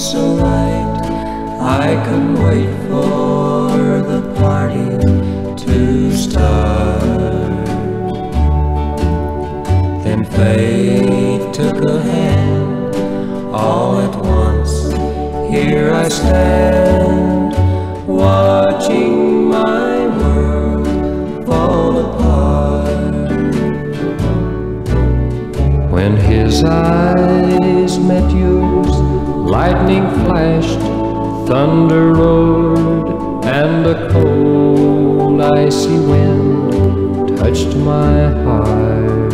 I can wait for the party to start. Then faith took a hand all at once. Here I stand, watching my world fall apart. When his eyes lightning flashed, thunder roared, and a cold, icy wind touched my heart.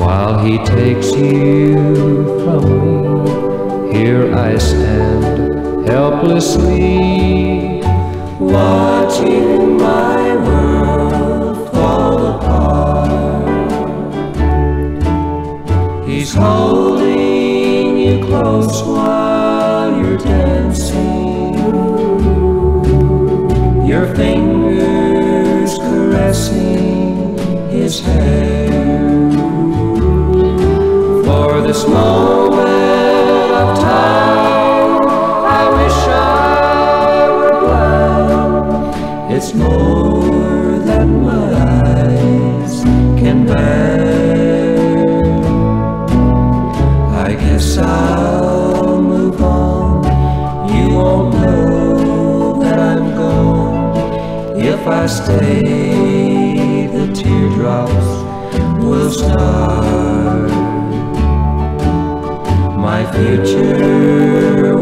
While he takes you from me, here I stand helplessly, watching my world fall apart. He's holding while you're dancing, your fingers caressing his hair. For this moment of time, I wish I were glad. It's more I'll move on. You won't know that I'm gone. If I stay, the teardrops will start. My future